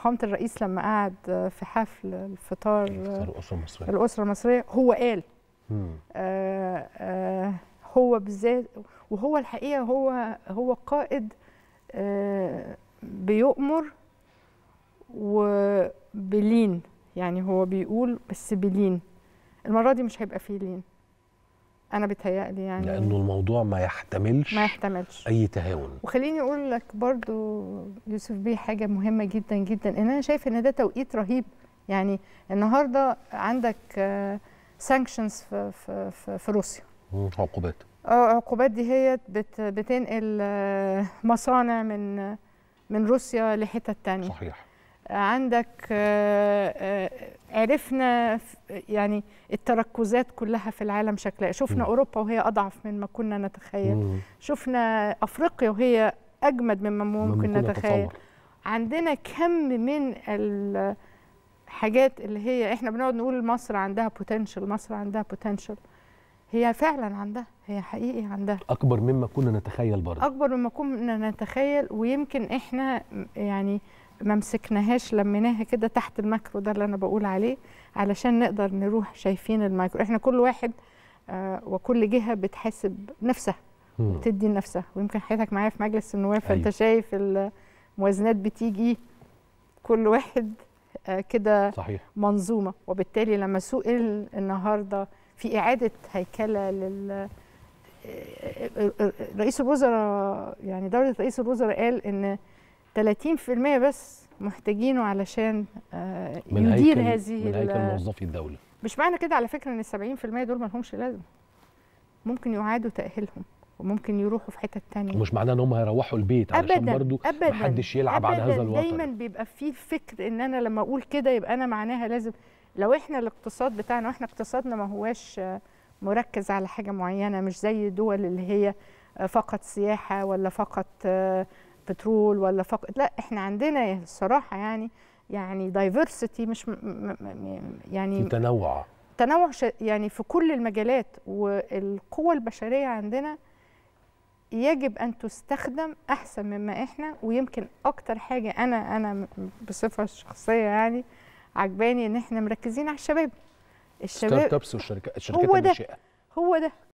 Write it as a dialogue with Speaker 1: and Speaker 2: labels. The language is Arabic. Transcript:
Speaker 1: فخامه الرئيس لما قعد في حفل الفطار
Speaker 2: الأسرة المصرية.
Speaker 1: الأسرة المصرية هو قال. آه، آه، هو بالذات وهو الحقيقة هو هو قائد آه، بيؤمر وبلين. يعني هو بيقول بس بلين. المرة دي مش هيبقى فيه لين. أنا بتهيألي يعني.
Speaker 2: لأنه الموضوع ما يحتملش
Speaker 1: ما يحتملش.
Speaker 2: أي تهاون.
Speaker 1: وخليني أقول لك برضو يوسف بيه حاجة مهمة جدا جدا إن أنا شايف إن ده توقيت رهيب. يعني النهارده عندك سانكشنز في, في, في, في روسيا.
Speaker 2: عقوبات.
Speaker 1: آه عقوبات دي هي بت بتنقل آه، مصانع من من روسيا لحتت تانية.
Speaker 2: صحيح.
Speaker 1: عندك آه، آه، عرفنا يعني التركزات كلها في العالم شكلها شفنا
Speaker 2: مم.
Speaker 1: أوروبا وهي أضعف من ما كنا نتخيل. شفنا أفريقيا وهي أجمد مما ممكن
Speaker 2: ممكن
Speaker 1: نتخيل. عندنا كم من الحاجات اللي هي إحنا بنقعد نقول مصر عندها potential مصر عندها potential هي فعلا عندها هي حقيقي عندها
Speaker 2: أكبر مما كنا نتخيل برضه
Speaker 1: أكبر مما كنا نتخيل ويمكن إحنا يعني ما مسكناهاش لميناها كده تحت ال macro ده اللي أنا بقول عليه علشان نقدر نروح شايفين المايكرو إحنا كل واحد آه وكل جهة بتحاسب نفسها
Speaker 2: مم.
Speaker 1: وتدي لنفسها ويمكن حضرتك معايا في مجلس النواب فأنت
Speaker 2: أيوة.
Speaker 1: شايف الموازنات بتيجي كل واحد آه كده منظومة وبالتالي لما سئل النهارده في إعادة هيكلة لل رئيس الوزراء يعني دولة رئيس الوزراء قال إن 30% بس محتاجينه علشان آه،
Speaker 2: من
Speaker 1: يدير
Speaker 2: هيكل
Speaker 1: هذه
Speaker 2: من هيكل موظفي الدولة.
Speaker 1: مش معنى كده على فكرة إن ال 70% دول ما لهمش لازمة. ممكن يعادوا تأهيلهم وممكن يروحوا في حتت تانية.
Speaker 2: ومش معناه إن هم هيروحوا البيت علشان
Speaker 1: ابدا
Speaker 2: برضو
Speaker 1: ابدا
Speaker 2: محدش يلعب على
Speaker 1: أبداً.
Speaker 2: هذا الوتر
Speaker 1: دايما بيبقى فيه فكر إن أنا لما أقول كده يبقى أنا معناها لازم. لو إحنا الاقتصاد بتاعنا وإحنا اقتصادنا ما هواش آه، مركز على حاجة معينة مش زي الدول اللي هي آه، فقط سياحة ولا فقط بترول ولا فقط لا إحنا عندنا الصراحة يعني يعني دايفرسيتي مش م- م- م- يعني
Speaker 2: في تنوع.
Speaker 1: تنوع ش- يعني في كل المجالات والقوة البشرية عندنا يجب أن تستخدم أحسن مما إحنا ويمكن أكتر حاجة أنا أنا بصفة شخصية يعني عجباني إن إحنا مركزين على الشباب.
Speaker 2: ستارت
Speaker 1: الشباب
Speaker 2: ابس والشركات الشركات
Speaker 1: هو ده. هو ده.